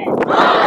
it!